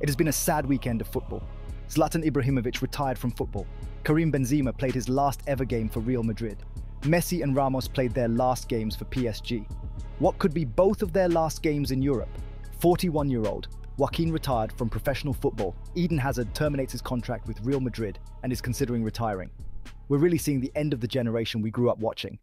It has been a sad weekend of football. Zlatan Ibrahimovic retired from football. Karim Benzema played his last ever game for Real Madrid. Messi and Ramos played their last games for PSG. What could be both of their last games in Europe? 41 year old Joaquin retired from professional football. Eden Hazard terminates his contract with Real Madrid and is considering retiring. We're really seeing the end of the generation we grew up watching.